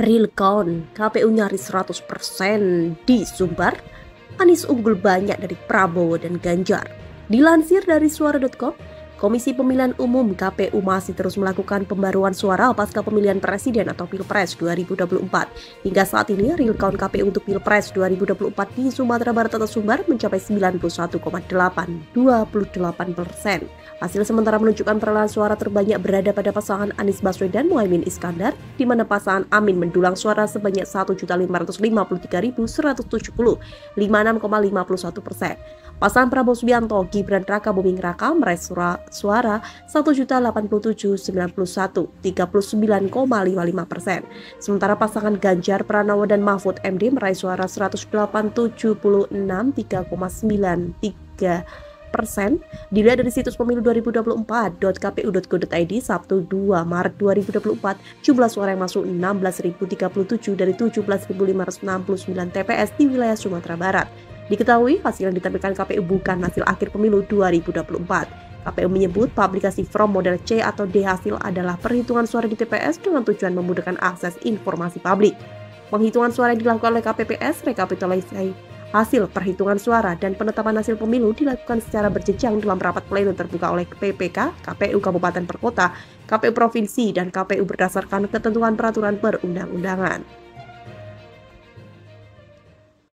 Real count KPU nyaris 100% di Sumbar, Anies unggul banyak dari Prabowo dan Ganjar. Dilansir dari suara.com, Komisi Pemilihan Umum KPU masih terus melakukan pembaruan suara pasca pemilihan presiden atau Pilpres 2024. Hingga saat ini, real count KPU untuk Pilpres 2024 di Sumatera Barat atau Sumbar mencapai 91,828 persen. Hasil sementara menunjukkan perolehan suara terbanyak berada pada pasangan Anies Baswedan Muhaimin Iskandar, di mana pasangan Amin mendulang suara sebanyak 1.553.170, 56,51 persen. Pasangan Prabowo Subianto, Gibran Raka Buming Raka meraih suara, suara 1.087.91, 39,55 persen. Sementara pasangan Ganjar Pranowo dan Mahfud MD meraih suara 108.76, 3,93 persen dilihat dari situs pemilu 2024.kpu.go.id Sabtu 2 Maret 2024 jumlah suara yang masuk 16.037 dari 17.569 TPS di wilayah Sumatera Barat. Diketahui hasil yang ditampilkan KPU bukan hasil akhir pemilu 2024. KPU menyebut publikasi from model C atau D hasil adalah perhitungan suara di TPS dengan tujuan memudahkan akses informasi publik. Penghitungan suara yang dilakukan oleh KPPS, rekapitulasi hasil perhitungan suara dan penetapan hasil pemilu dilakukan secara berjenjang dalam rapat pleno terbuka oleh PPK, KPU Kabupaten Perkota, KPU Provinsi, dan KPU berdasarkan ketentuan peraturan perundang-undangan.